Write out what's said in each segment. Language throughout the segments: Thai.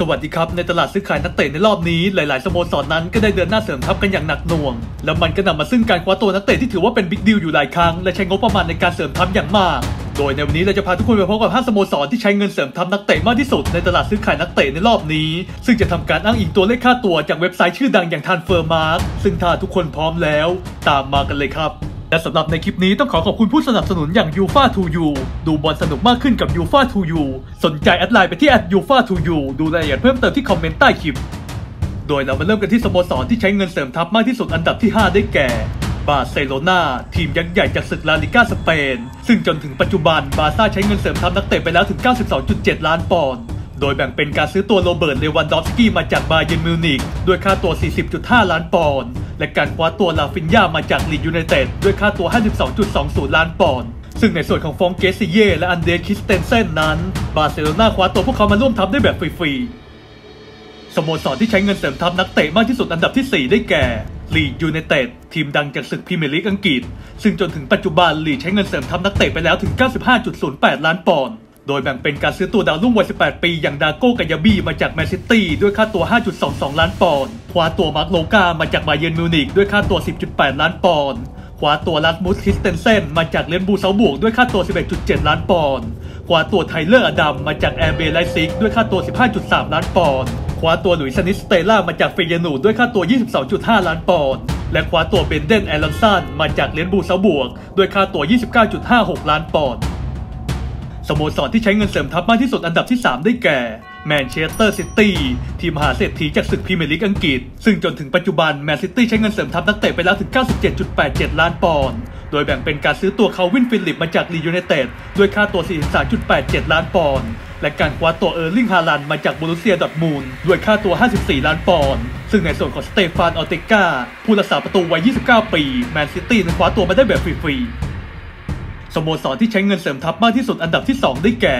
สวัสดีครับ ในตลาดซื้อขายนักเตะในรอบนี้หลาย ๆ สโมสรนั้นก็ได้เดินหน้าเสริมทัพกันอย่างหนักหน่วง แล้วมันก็นำมาซึ่งการคว้าตัวนักเตะที่ถือว่าเป็นบิ๊กดีลอยู่หลายครั้ง และใช้งบประมาณในการเสริมทัพอย่างมาก โดยในวันนี้เราจะพาทุกคนไปพบกับ 5 สโมสรที่ใช้เงินเสริมทัพนักเตะมากที่สุดในตลาดซื้อขายนักเตะในรอบนี้ ซึ่งจะทำการอ้างอิงตัวเลขค่าตัวจากเว็บไซต์ชื่อดังอย่างทันเฟอร์มาร์ซึ่งถ้าทุกคนพร้อมแล้ว ตามมากันเลยครับ และสำหรับในคลิปนี้ต้องขอขอบคุณผู้สนับสนุนอย่าง u f a 2 u ดูบอลสนุกมากขึ้นกับ u f a 2 u สนใจแอดไลน์ไปที่ UFA2U ดูรายละเอียดเพิ่มเติมที่คอมเมนต์ใต้คลิป โดยเรามาเริ่มกันที่สโมสรที่ใช้เงินเสริมทัพมากที่สุดอันดับที่ 5 ได้แก่ บาร์เซโลนาทีมยักษ์ใหญ่จากศึกลาลิก้าสเปน ซึ่งจนถึงปัจจุบันบาร์ซ่าใช้เงินเสริมทัพนักเตะไปแล้วถึง 92.7 ล้านปอนด์โดยแบ่งเป็นการซื้อตัวโรเบิร์ตเลวันดอฟสกี้มาจากบาเยิร์นมิวนิกด้วยค่าตัว 40.5 ล้านปอนด์ และการคว้าตัวราฟินญามาจากลีดส์ยูไนเต็ดด้วยค่าตัว 52.20 ล้านปอนด์ซึ่งในส่วนของฟรองค์เกสซิเย่และอันเดรียสคริสเตนเซนนั้น บาร์เซโลนาคว้าตัวพวกเขามาร่วมทัพได้แบบฟรีๆสโมสรที่ใช้เงินเสริมทัพนักเตะมากที่สุดอันดับที่ 4 ได้แก่ลีดส์ยูไนเต็ดทีมดังจากศึกพรีเมียร์ลีกอังกฤษ ซึ่งจนถึงปัจจุบันลีดส์ใช้เงินเสริมทัพนักเตะไปแล้วถึง 95.08 ล้านปอนด์โดยแบ่งเป็นการซื้อตัวดาวรุ่งวัย 18 ปี อย่างดาร์โกกยาบีมาจากแมนซิตี้ด้วยค่าตัว 5.22 ล้านปอนด์ คว้าตัวมาร์คโรกามาจากบาเยิร์นมิวนิกด้วยค่าตัว 10.8 ล้านปอนด์คว้าตัวราสมุสคริสเตนเซนมาจากเรดบูลซัลซ์บวร์กด้วยค่าตัว 11.7 ล้านปอนด์คว้าตัวไทเลอร์อดัมส์มาจากแอร์เบไลป์ซิกด้วยค่าตัว 15.3 ล้านปอนด์คว้าตัวหลุยส์ซินิสเตร่ามาจากเฟเยนูร์ดด้วยค่าตัว 22.5 ล้านปอนด์และคว้าตัวเบรนเดนแอรอนสันมาจากเรดบูลซัลซ์บวร์กด้วยค่าตัว 29.56 ล้านปอนด์ สโมสรที่ใช้เงินเสริมทัพมากที่สุดอันดับที่ 3 ได้แก่แมนเชสเตอร์ซิตี้ทีมมหาเศรษฐีจากศึกพรีเมียร์ลีกอังกฤษ ซึ่งจนถึงปัจจุบันแมนซิตี้ใช้เงินเสริมทัพนักเตะไปแล้วถึง 97.87 ล้านปอนด์โดยแบ่งเป็นการซื้อตัวคาลวินฟิลลิปส์มาจากลีดส์ยูไนเต็ดด้วยค่าตัว 43.87 ล้านปอนด์และการคว้าตัวเออร์ลิงฮาแลนด์มาจากโบรุสเซียดอร์ทมุนด์ด้วยค่าตัว 54 ล้านปอนด์ซึ่งในส่วนของสเตฟานออร์เตกาผู้รักษาประตูวัย 29 ปีแมนซิตี้นั้นคว้าตัวมาได้แบบฟรีๆ สโมสรที่ใช้เงินเสริมทัพมากที่สุดอันดับที่ 2 ได้แก่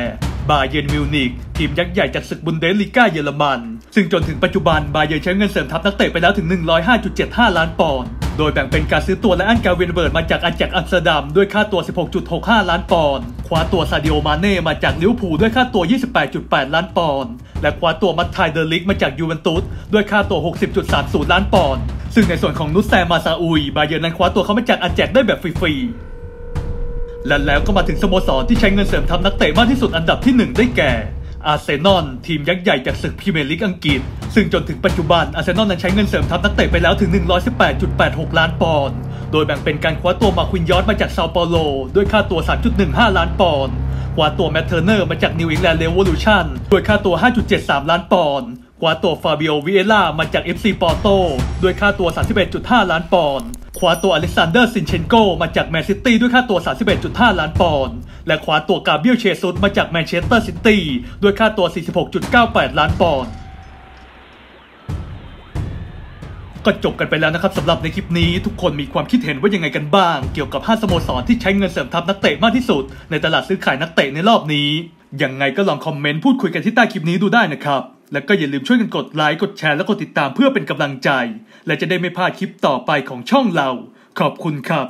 บาเยิร์นมิวนิกทีมยักษ์ใหญ่จากศึกบุนเดสลีกาเยอรมัน ซึ่งจนถึงปัจจุบันบาเยิร์นใช้เงินเสริมทัพนักเตะไปแล้วถึง 105.75 ล้านปอนด์โดยแบ่งเป็นการซื้อตัวไรอันกราเวนเบิร์ชมาจากอาแจ็กซ์อัมสเตอร์ดัมด้วยค่าตัว 16.65 ล้านปอนด์คว้าตัวซาดิโอมาเน่มาจากลิเวอร์พูลด้วยค่าตัว 28.8 ล้านปอนด์และคว้าตัวมัตไทส์เดอลิกต์มาจากยูเวนตุสด้วยค่าตัว 60.30 ล้านปอนด์ซึ่งในส่วนของนุสแซร์มาซราอุยบาเยิร์นนั้นคว้าตัวเขามาจากอาแจ็กซ์ได้แบบฟรีๆ และแล้วก็มาถึงสโมสรที่ใช้เงินเสริมทัพนักเตะมากที่สุดอันดับที่ 1 ได้แก่ อาร์เซนอลทีมยักษ์ใหญ่จากศึกพรีเมียร์ลีกอังกฤษ ซึ่งจนถึงปัจจุบันอาร์เซนอลนั้นใช้เงินเสริมทัพนักเตะไปแล้วถึง 118.86 ล้านปอนด์ โดยแบ่งเป็นการคว้าตัวมาร์กินญอสมาจากเซาเปาโล ด้วยค่าตัว 3.15 ล้านปอนด์คว้าตัวแมทเทอร์เนอร์มาจากนิวอิงแลนด์เรฟโวลูชั่นด้วยค่าตัว 5.73 ล้านปอนด์คว้าตัวฟาบิโอวิเอล่ามาจาก FC ปอร์โตด้วยค่าตัว 31.5 ล้านปอนด์ คว้าตัวอเล็กซานเดอร์ซินเชนโกมาจากแมนซิตี้ด้วยค่าตัว 31.5 ล้านปอนด์และคว้าตัวกาเบรียลเชซุสมาจากแมนเชสเตอร์ซิตี้ด้วยค่าตัว 46.98 ล้านปอนด์ก็จบกันไปแล้วนะครับสำหรับในคลิปนี้ทุกคนมีความคิดเห็นว่ายังไงกันบ้าง เกี่ยวกับ 5 สโมสรที่ใช้เงินเสริมทัพนักเตะมากที่สุด ในตลาดซื้อขายนักเตะในรอบนี้ยังไงก็ลองคอมเมนต์พูดคุยกันที่ใต้คลิปนี้ดูได้นะครับ และก็อย่าลืมช่วยกันกดไลค์กดแชร์และกดติดตามเพื่อเป็นกำลังใจ และจะได้ไม่พลาดคลิปต่อไปของช่องเรา ขอบคุณครับ